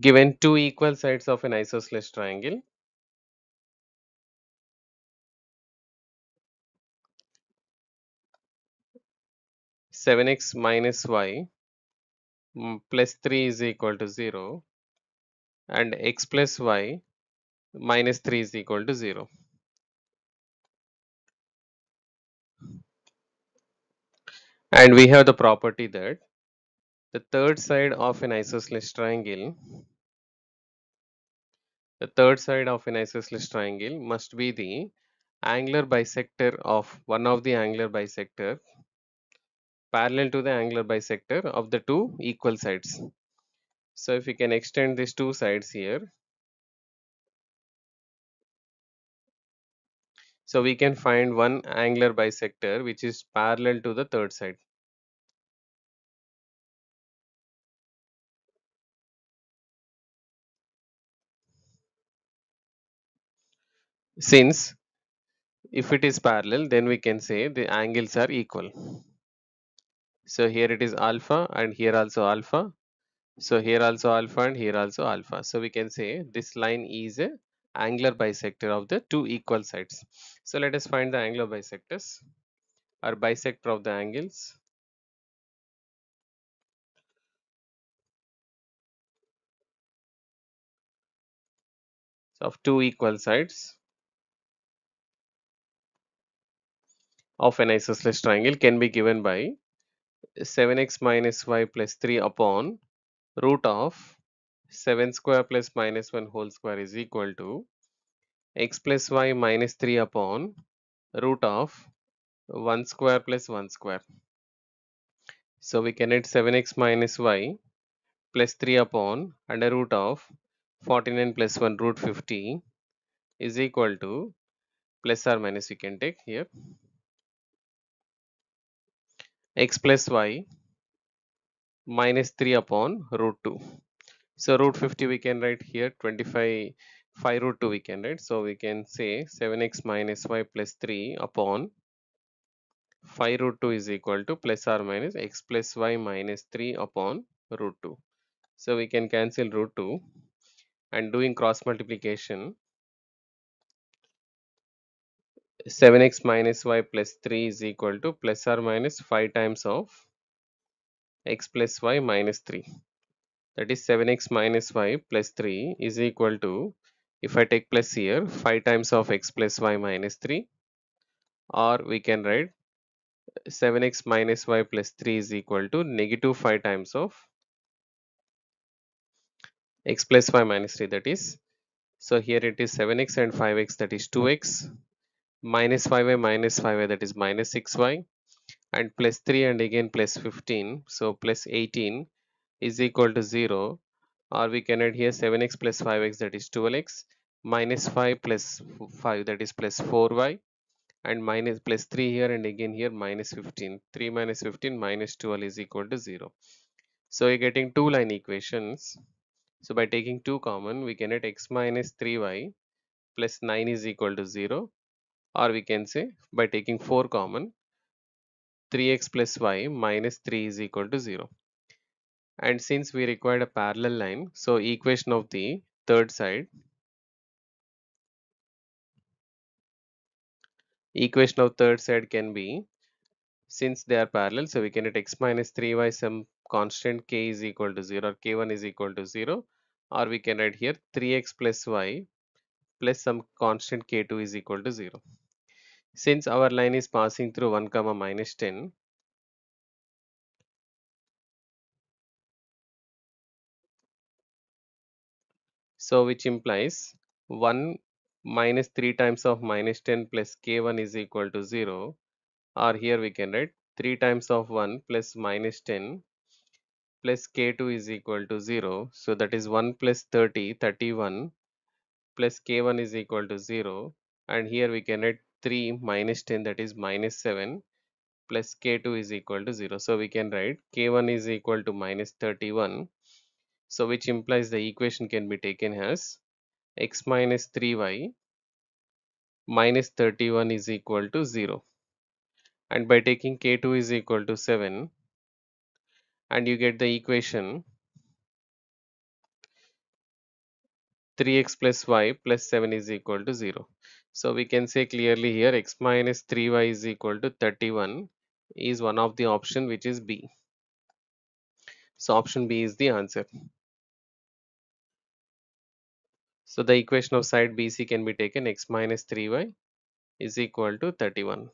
Given two equal sides of an isosceles triangle, seven x minus y mm, plus three is equal to zero, and x plus y minus three is equal to zero. And we have the property that the third side of an isosceles triangle, the third side of an isosceles triangle must be the angular bisector of one of the angular bisector parallel to the angular bisector of the two equal sides. So if we can extend these two sides here, so we can find one angular bisector which is parallel to the third side. Since if it is parallel, then we can say the angles are equal. So here it is alpha and here also alpha. So here also alpha and here also alpha. So we can say this line is a angular bisector of the two equal sides. So let us find the angular bisectors or bisector of the angles. of two equal sides of an isosceles triangle can be given by 7x minus y plus 3 upon root of 7 square plus minus 1 whole square is equal to x plus y minus 3 upon root of 1 square plus 1 square. So we can add 7x minus y plus 3 upon under root of 49 plus 1 root 50 is equal to plus or minus we can take here x plus y minus 3 upon root 2. So root 50 we can write here 25 5 root 2 we can write. So we can say 7x minus y plus 3 upon 5 root 2 is equal to plus or minus x plus y minus 3 upon root 2. So we can cancel root 2 and doing cross multiplication 7x minus y plus 3 is equal to plus or minus 5 times of x plus y minus 3 that is 7x minus y plus 3 is equal to if I take plus here 5 times of x plus y minus 3 or we can write 7x minus y plus 3 is equal to negative 5 times of x plus y minus 3 that is. So here it is 7x and 5x that is 2x minus 5y minus 5y that is minus 6y and plus 3 and again plus 15 so plus 18 is equal to 0 or we can add here 7x plus 5x that is 12x minus 5 plus 5 that is plus 4y and minus plus 3 here and again here minus 15 3 minus 15 minus 12 is equal to 0 so you're getting two line equations. So by taking 2 common we can get x minus 3y plus 9 is equal to 0 or we can say by taking 4 common 3x plus y minus 3 is equal to 0 and since we required a parallel line so equation of the third side equation of third side can be since they are parallel so we can get x minus 3y some constant k is equal to 0 or k1 is equal to 0 or we can write here 3x plus y plus some constant k2 is equal to 0 since our line is passing through 1 comma minus 10 so which implies 1 minus 3 times of minus 10 plus k1 is equal to 0 or here we can write 3 times of 1 plus minus 10 plus k2 is equal to 0 so that is 1 plus 30 31 plus k1 is equal to 0 and here we can write 3 minus 10 that is minus 7 plus k2 is equal to 0 so we can write k1 is equal to minus 31 so which implies the equation can be taken as x minus 3y minus 31 is equal to 0 and by taking k2 is equal to 7 and you get the equation 3x plus y plus 7 is equal to 0. So we can say clearly here x minus 3y is equal to 31 is one of the option which is B. So option B is the answer. So the equation of side BC can be taken x minus 3y is equal to 31.